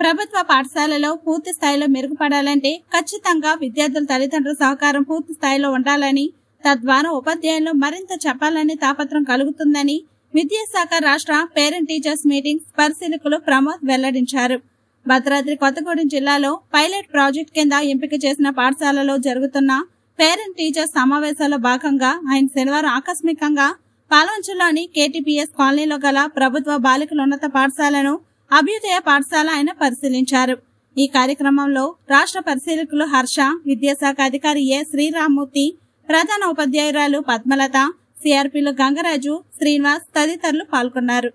ప్రభుత్వ పాఠశాలలో పూర్తి స్థాయిలో మెరుగుపడాలంటే ఖచ్చితంగా విద్యార్థుల తల్లిదండ్రుల సహకారం పూర్తి స్థాయిలో ఉండాలని తద్వారా ఉపాధ్యాయులు మరింత చెప్పాలని తాపత్రం కలుగుతుందని విద్యాశాఖ రాష్ట్ర పేరెంట్ టీచర్స్ మీటింగ్స్ పరిశీలకులు ప్రమోద్ వెల్లడించారు. భద్రాద్రి కొత్తగూడెం జిల్లాలో పైలట్ ప్రాజెక్ట్ కింద ఎంపిక చేసిన పాఠశాలలో జరుగుతున్న పేరెంట్ టీచర్స్ సమావేశాల్లో భాగంగా ఆయన శనివారం ఆకస్మికంగా పాలంచులోని కేటీపీఎస్ కాలనీలో గల ప్రభుత్వ బాలికల ఉన్నత పాఠశాలను అభ్యుదయ పాఠశాల ఆయన పరిశీలించారు. ఈ కార్యక్రమంలో రాష్ట్ర పరిశీలకులు హర్ష విద్యాశాఖ అధికారి ఏ శ్రీరామ్మూర్తి ప్రధాన ఉపాధ్యాయురాలు పద్మలత సిఆర్పిలు గంగరాజు శ్రీనివాస్ తదితరులు పాల్గొన్నారు.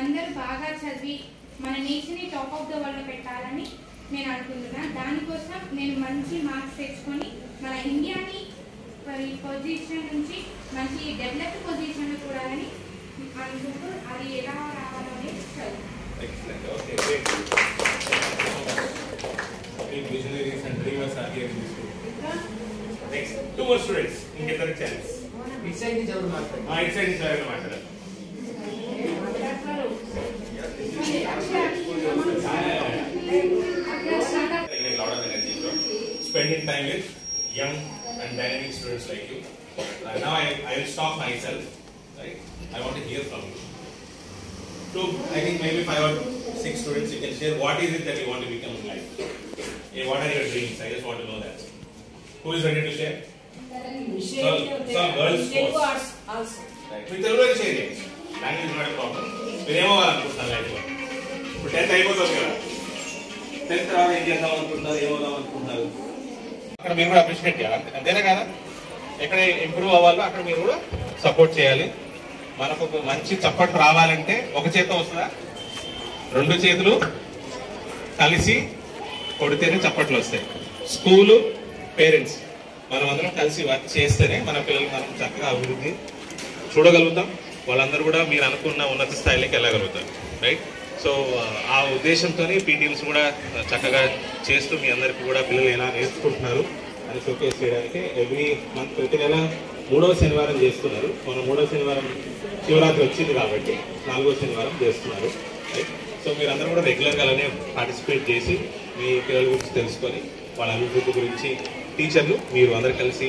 అందరూ బాగా చదివి మన నేషన్ని టాప్ ఆఫ్ ద వరల్డ్ పెట్టాలని నేను అనుకుంటున్నాను దానికోసం నేను మంచి మార్క్స్ తెచ్చుకొని మన ఇండియాని పొజిషన్ నుంచి మంచి డెవలప్ పొజిషన్లో చూడాలని Two ಮಚ್ ರೈಸ್ ನಿಮಗೆ ತರ ಚಾನ್ಸ್ ಈ ಸೈಡ್ ನಿಜ ಅವರು ಮಾತಾಡಿ ಆ ಈ ಸೈಡ್ ನಿಜ Spending time with young and dynamic students like you. Uh, now I, I will stop myself. Right? I want to hear from you. So I think maybe five or six students you can share what is it that you want to become in life. What are your dreams? I just want to know that. Who is ready to share? Some, some girls sports. తెలుగులో చేయండి language not problem మీరు ఏమవ్వాలనుకుంటున్నారు లైఫ్లో ఇప్పుడు tenth అయిపోతుంది కదా. Tenth తర్వాత ఏం చేద్దాం అనుకుంటున్నారు ఏమవుదాం అనుకుంటున్నారు అక్కడ మీరు కూడా అప్రిషియేట్ చేయాలి. అంతే- అంతేనా కదా? ఎక్కడ ఇంప్రూవ్ అవ్వాలో అక్కడ మీరు కూడా సపోర్ట్ చేయాలి. మనకు ఒక మంచి చప్పట్లు రావాలంటే ఒక చేత వస్తుందా? రెండు చేతులు కలిసి కొడితేనే చప్పట్లు వస్తాయి. స్కూలు పేరెంట్స్ మనం అందరం కలిసి వర్క్ చేస్తేనే మన పిల్లలు మనం చక్కగా అభివృద్ధి చూడగలుగుతాం. వాళ్ళందరూ కూడా మీరు అనుకున్న ఉన్నత స్థాయిలోకి వెళ్ళగలుగుతారు. రైట్ సో ఆ ఉద్దేశంతోనే పీటీఎంస్ కూడా చక్కగా చేస్తూ మీ అందరికీ కూడా పిల్లలు ఎలా నేర్చుకుంటున్నారు అని షోకేస్ చేయడానికి ఎవ్రీ మంత్ ప్రతి నెల మూడవ శనివారం చేస్తున్నారు. మన మూడవ శనివారం శివరాత్రి వచ్చింది కాబట్టి నాలుగో శనివారం చేస్తున్నారు. రైట్ సో మీరు అందరూ కూడా రెగ్యులర్గా అలానే పార్టిసిపేట్ చేసి మీ పిల్లల గురించి తెలుసుకొని వాళ్ళ అభివృద్ధి గురించి టీచర్లు మీరు అందరు కలిసి